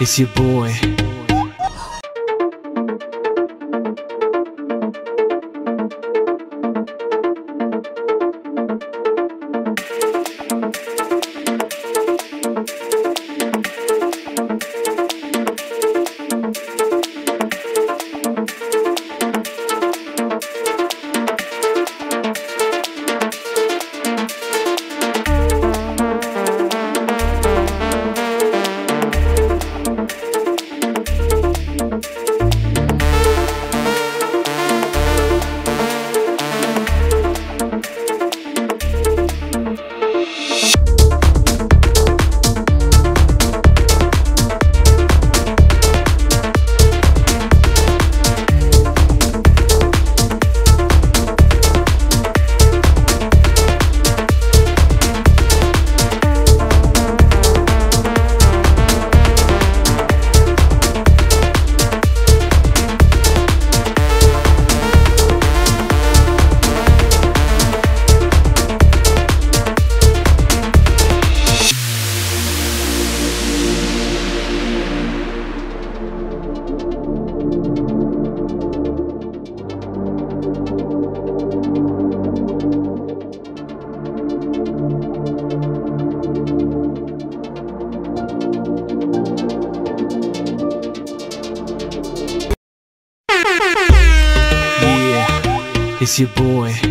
it's your boy. It's your boy.